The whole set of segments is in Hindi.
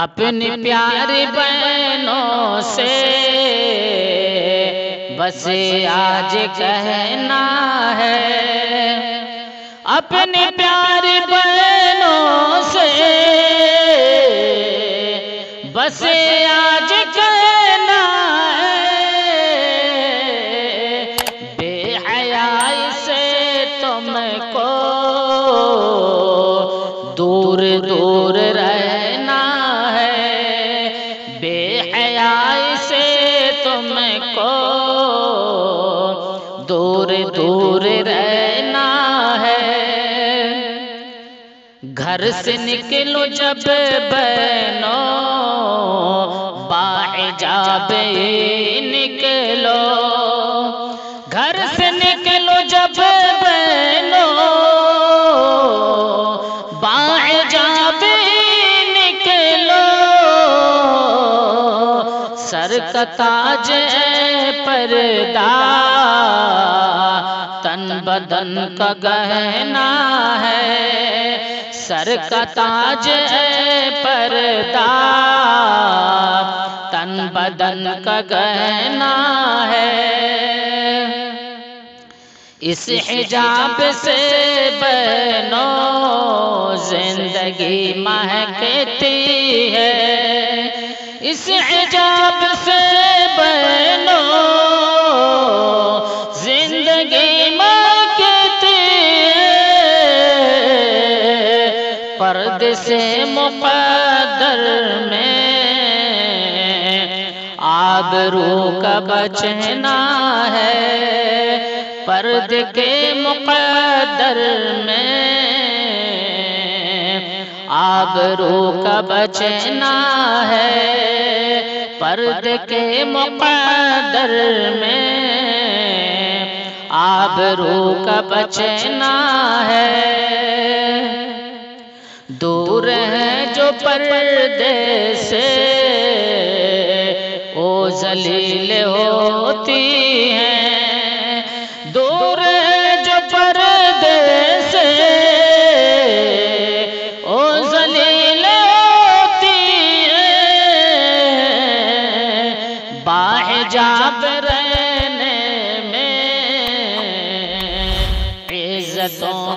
अपनी प्यारी बहनों से बस आज कहना है। अपने प्यारी बहनों दूर दूर रहना है। घर से निकलो जब बनो बाजाबे निकलो। घर से निकलो जब सर का ताज पर्दा। तन बदन का गहना है। सर का ताज पर्दा। तन बदन का गहना है। इस हिजाब से बनो, ज़िंदगी महकती है। इस हिजाब से बनो। ज़िंदगी है। पर्द से मुकद्दर में आबरू का बचना है। पर्द के मुकद्दर में आबरू का बचना है। पर्द के मुकद्दर में आबरू का बचना है। दूर है जो पर्दे से ओ जलील होती हैं।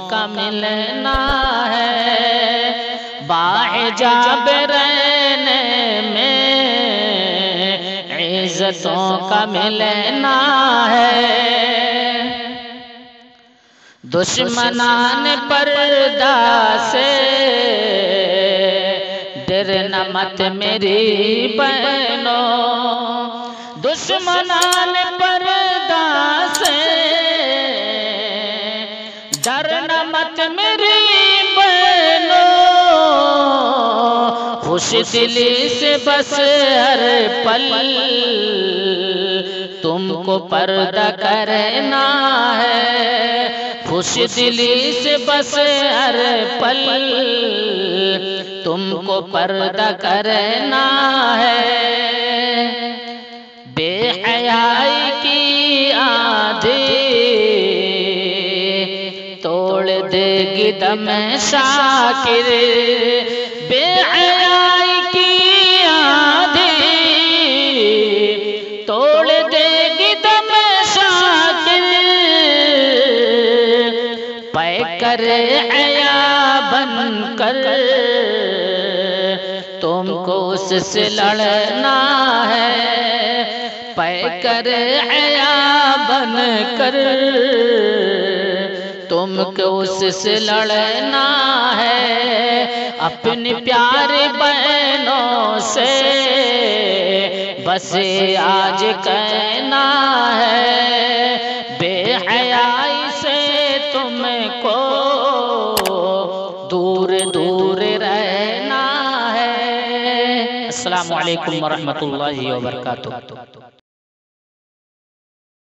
का मिलना है। बाहजाब रहने में इज्जतों का मिलना है। दुश्मनान पर्दा से डरना मत मेरी बहनों। दुश्मनान पर्दा मत मेरी बहनों खुश दिली से बस हर पल। तुमको पर्दा करना है। खुश दिली से बस हर पल। तुमको पर्दा करना है। देगी दम शाकिर बेहयाई की आधी। तोड़ देगी दम शाकिर पै कर हया बन कर तुमको उससे लड़ना है। पै कर हया बन कर तुमको उससे लड़ना है। अपनी प्यारी बहनों से। बस आज कहना है, बेहयाई से तुमको दूर दूर रहना है। अस्सलाम वालेकुम वरहमतुल्लाहि वबरकातुहू।